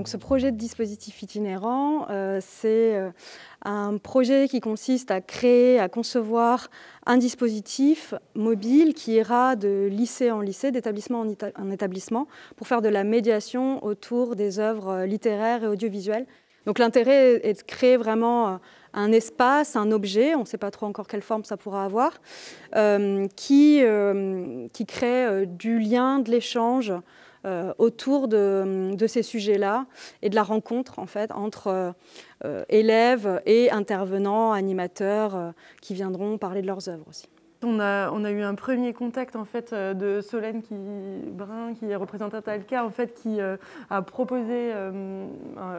Donc ce projet de dispositif itinérant, c'est un projet qui consiste à créer, à concevoir un dispositif mobile qui ira de lycée en lycée, d'établissement en établissement, pour faire de la médiation autour des œuvres littéraires et audiovisuelles. Donc l'intérêt est de créer vraiment un espace, un objet, on ne sait pas trop encore quelle forme ça pourra avoir, euh, qui, euh, crée euh, du lien, de l'échange autour de, ces sujets-là et de la rencontre en fait entre élèves et intervenants, animateurs qui viendront parler de leurs œuvres aussi. On a, eu un premier contact en fait euh, de Solène qui, Brun, qui est représentante Alca, en fait, qui euh, a proposé euh,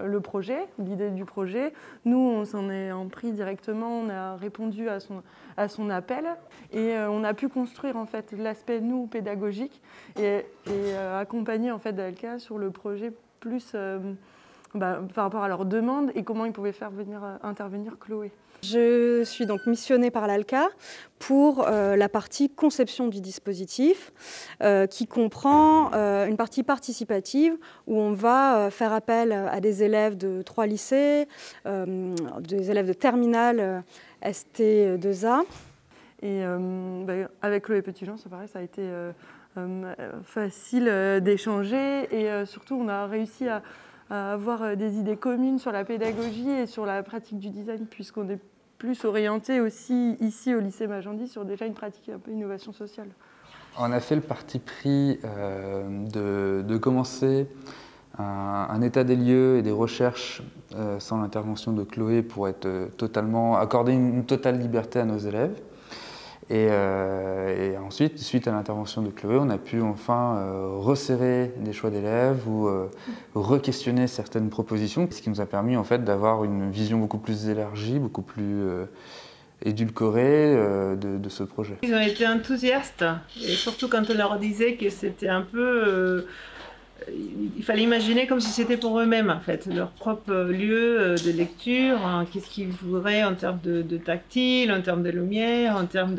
le projet, l'idée du projet. Nous, on s'en est en pris directement, on a répondu à son, appel et on a pu construire en fait l'aspect nous pédagogique et, accompagner en fait d'Alca sur le projet plus bah, par rapport à leurs demandes et comment ils pouvaient faire venir intervenir Chloé. Je suis donc missionnée par l'ALCA pour euh, la partie conception du dispositif euh, qui comprend euh, une partie participative où on va faire appel à des élèves de trois lycées, des élèves de terminale ST2A. Et bah, avec Chloé Petitjean, c'est pareil, ça a été facile d'échanger et surtout on a réussi à avoir des idées communes sur la pédagogie et sur la pratique du design puisqu'on est plus orienté aussi ici au lycée Magendie sur déjà une pratique un peu innovation sociale. On a fait le parti pris euh, de, commencer un, état des lieux et des recherches euh, sans l'intervention de Chloé pour être euh, totalement accorder une totale liberté à nos élèves. Euh, et, ensuite, suite à l'intervention de Chloé, on a pu enfin euh, resserrer des choix d'élèves ou euh, re-questionner certaines propositions, ce qui nous a permis en fait d'avoir une vision beaucoup plus élargie, beaucoup plus édulcorée de, de, ce projet. Ils ont été enthousiastes, et surtout quand on leur disait que c'était un peu il fallait imaginer comme si c'était pour eux-mêmes, en fait, leur propre lieu euh, de lecture, hein. qu'est-ce qu'ils voudraient en termes de, tactile, en termes de lumière, en termes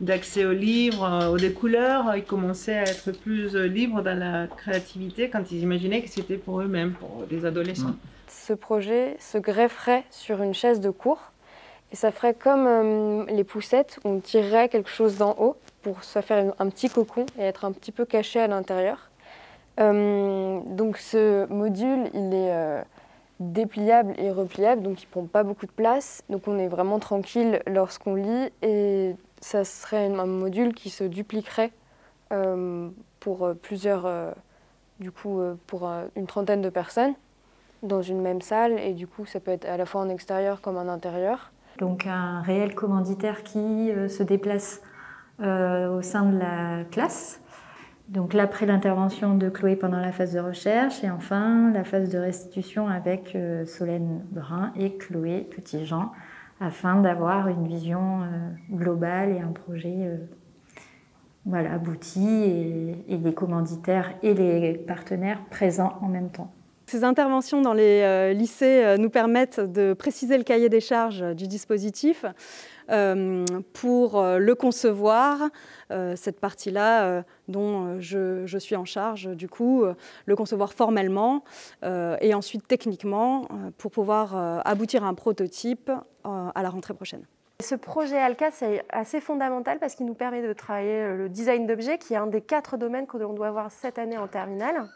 d'accès aux livres, euh, aux des couleurs. Ils commençaient à être plus euh, libres dans la créativité quand ils imaginaient que c'était pour eux-mêmes, pour des adolescents. Ce projet se grefferait sur une chaise de cours et ça ferait comme les poussettes, on tirerait quelque chose d'en haut pour se faire un petit cocon et être un petit peu caché à l'intérieur. Euh, donc ce module, il est euh, dépliable et repliable, donc il prend pas beaucoup de place. Donc on est vraiment tranquille lorsqu'on lit et ça serait un module qui se dupliquerait euh, pour plusieurs, du coup pour une trentaine de personnes dans une même salle et du coup ça peut être à la fois en extérieur comme en intérieur. Donc un réel commanditaire qui se déplace au sein de la classe donc l'après l'intervention de Chloé pendant la phase de recherche et enfin la phase de restitution avec euh, Solène Brun et Chloé Petit-Jean afin d'avoir une vision euh, globale et un projet euh, abouti et, les commanditaires et les partenaires présents en même temps. Ces interventions dans les lycées nous permettent de préciser le cahier des charges du dispositif, euh, pour euh, le concevoir, euh, cette partie-là dont je, suis en charge, du coup, le concevoir formellement et ensuite techniquement pour pouvoir aboutir à un prototype à la rentrée prochaine. Ce projet ALCA, c'est assez fondamental parce qu'il nous permet de travailler le design d'objets, qui est un des quatre domaines que l'on doit avoir cette année en terminale.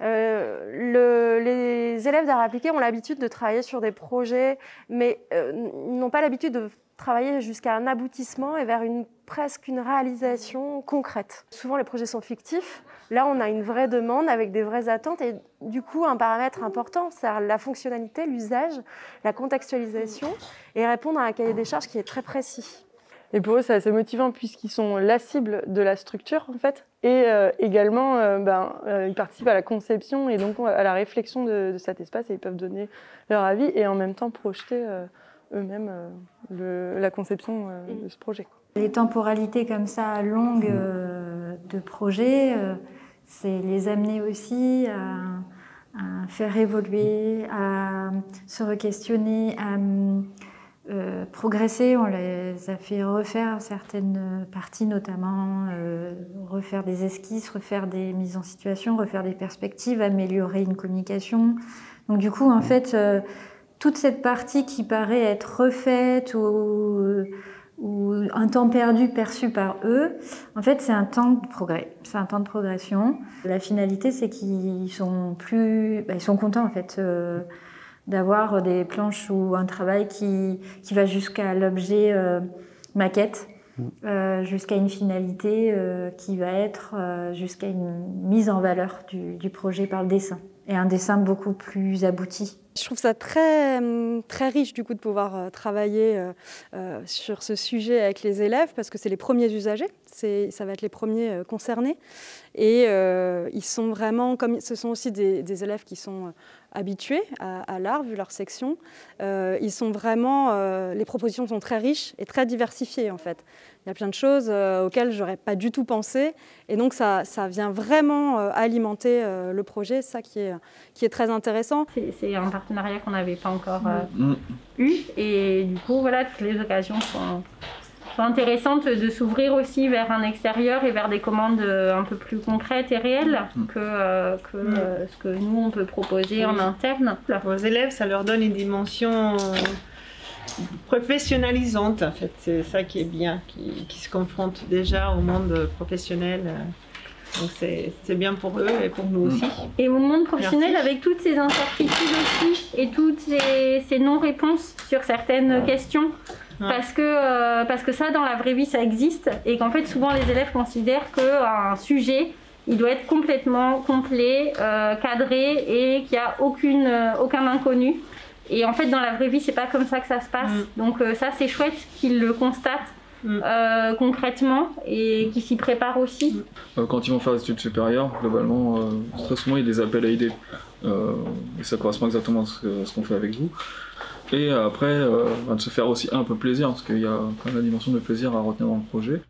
Le, les élèves d'art appliqué ont l'habitude de travailler sur des projets, mais n'ont pas l'habitude de travailler jusqu'à un aboutissement et vers une, presque une réalisation concrète. Souvent, les projets sont fictifs. Là, on a une vraie demande avec des vraies attentes et du coup, un paramètre important, c'est la fonctionnalité, l'usage, la contextualisation et répondre à un cahier des charges qui est très précis. Et pour eux, c'est assez motivant puisqu'ils sont la cible de la structure, en fait. Et euh, également, euh, ben, euh, ils participent à la conception et donc à la réflexion de, de, cet espace et ils peuvent donner leur avis et en même temps projeter eux-mêmes euh, la conception euh, de ce projet. Les temporalités comme ça longues euh, de projet, c'est les amener aussi à, faire évoluer, à se re-questionner, à euh, progressé, on les a fait refaire certaines parties, notamment euh, refaire des esquisses, refaire des mises en situation, refaire des perspectives, améliorer une communication. Donc du coup, en fait, euh, toute cette partie qui paraît être refaite ou, ou, un temps perdu perçu par eux, en fait, c'est un temps de progrès, c'est un temps de progression. La finalité, c'est qu'ils sont plus, bah, ils sont contents en fait d'avoir des planches ou un travail qui, qui va jusqu'à l'objet euh, maquette, mm. euh, jusqu'à une finalité euh, qui va être jusqu'à une mise en valeur du, du, projet par le dessin. Et un dessin beaucoup plus abouti. Je trouve ça très, très riche du coup de pouvoir travailler sur ce sujet avec les élèves parce que c'est les premiers usagers, ça va être les premiers concernés. Et ils sont vraiment, comme ce sont aussi des, des élèves qui sont habitués à, l'art, vu leur section. Euh, ils sont vraiment, euh, les propositions sont très riches et très diversifiées en fait. Il y a plein de choses euh, auxquelles j'aurais pas du tout pensé, et donc ça, ça vient vraiment alimenter le projet, ça qui est, qui est très intéressant. C'est un partenariat qu'on n'avait pas encore mm. eu, et du coup voilà, toutes les occasions sont intéressante de s'ouvrir aussi vers un extérieur et vers des commandes euh, un peu plus concrètes et réelles mm. que, euh, que mm. euh, ce que nous on peut proposer en interne. Aux élèves, ça leur donne une dimension professionnalisante en fait. C'est ça qui est bien, qui, qui, se confrontent déjà au monde professionnel. Donc c'est bien pour eux et pour nous mm. aussi. Et au monde professionnel, avec toutes ces incertitudes aussi et toutes ces, ces non-réponses sur certaines questions, parce, que, euh, parce que ça, dans la vraie vie, ça existe. Et qu'en fait, souvent, les élèves considèrent qu'un sujet, il doit être complètement complet, euh, cadré et qu'il n'y a aucune, euh, aucun inconnu. Et en fait, dans la vraie vie, c'est pas comme ça que ça se passe. Mm. Donc ça, c'est chouette qu'ils le constatent. Mm. concrètement et qu'ils s'y préparent aussi. Quand ils vont faire des études supérieures, globalement, très souvent il y a des appels à idées. et ça correspond exactement à ce qu'on fait avec vous. Et après, euh, de se faire aussi un peu plaisir, parce qu'il y a quand même la dimension de plaisir à retenir dans le projet.